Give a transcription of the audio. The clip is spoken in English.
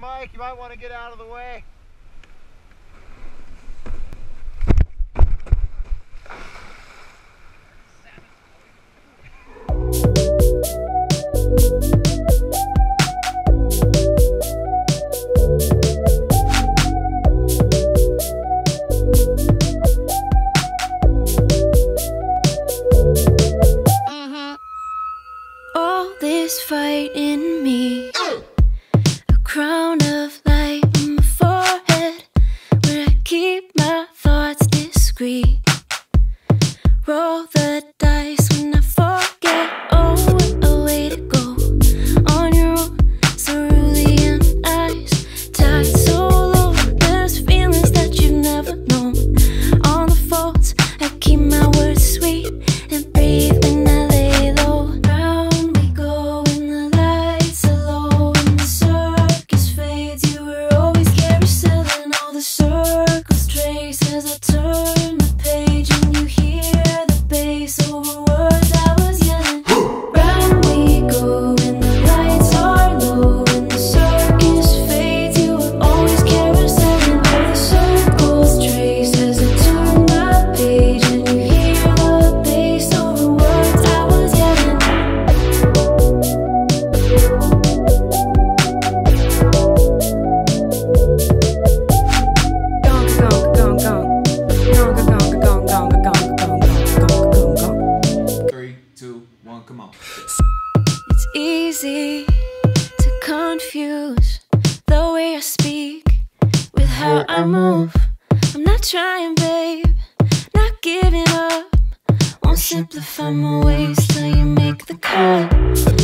Mike, you might want to get out of the way. Uh-huh. All this fight in me crown of light on my forehead Where I keep my thoughts discreet. Roll the I move. I'm not trying, babe, not giving up. Won't simplify my ways till you make the cut.